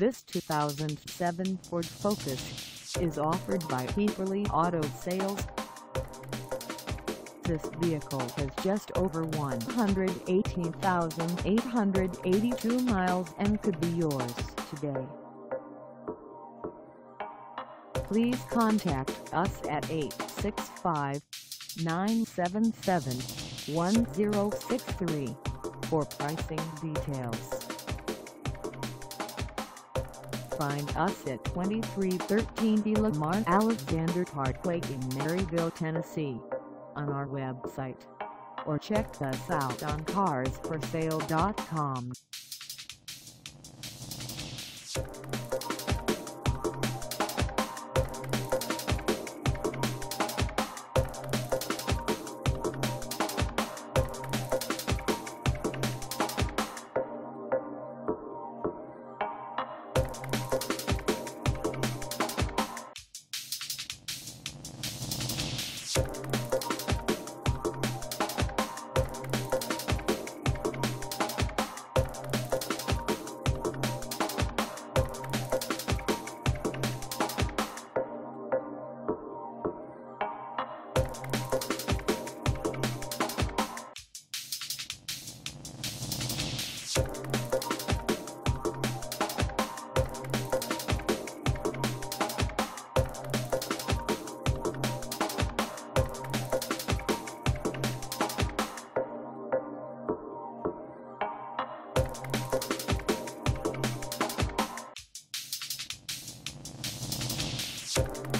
This 2007 Ford Focus is offered by Hepperly Auto Sales. This vehicle has just over 118,882 miles and could be yours today. Please contact us at 865-977-1063 for pricing details. Find us at 2313 De Lamar Alexander Parkway in Maryville, Tennessee on our website or check us out on carsforsale.com. Thank